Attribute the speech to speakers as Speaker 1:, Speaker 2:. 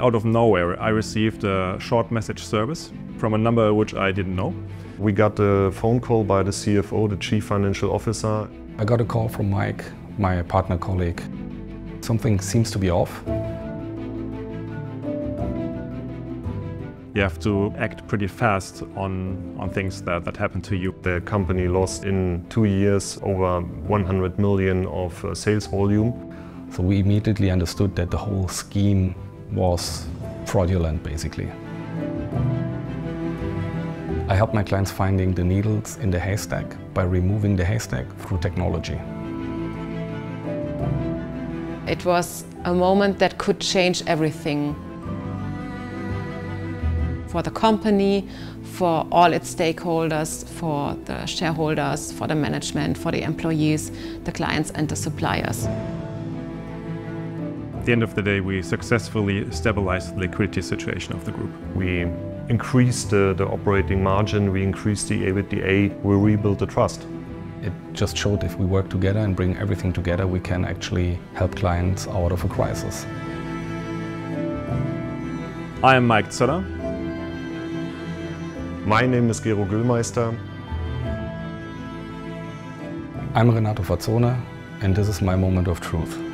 Speaker 1: Out of nowhere, I received a short message service from a number which I didn't know.
Speaker 2: We got a phone call by the CFO, the Chief Financial Officer.
Speaker 3: I got a call from Mike, my partner colleague. Something seems to be off.
Speaker 1: You have to act pretty fast on, on things that, that happen to you.
Speaker 2: The company lost in two years over 100 million of uh, sales volume.
Speaker 3: So we immediately understood that the whole scheme was fraudulent, basically. I help my clients finding the needles in the haystack by removing the haystack through technology.
Speaker 4: It was a moment that could change everything for the company, for all its stakeholders, for the shareholders, for the management, for the employees, the clients and the suppliers.
Speaker 1: At the end of the day, we successfully stabilized the liquidity situation of the group.
Speaker 2: We increased the, the operating margin, we increased the EBITDA, we rebuilt the trust.
Speaker 3: It just showed if we work together and bring everything together, we can actually help clients out of a crisis.
Speaker 1: I am Mike Zoller.
Speaker 2: My name is Gero Güllmeister.
Speaker 3: I'm Renato Fazzone, and this is my moment of truth.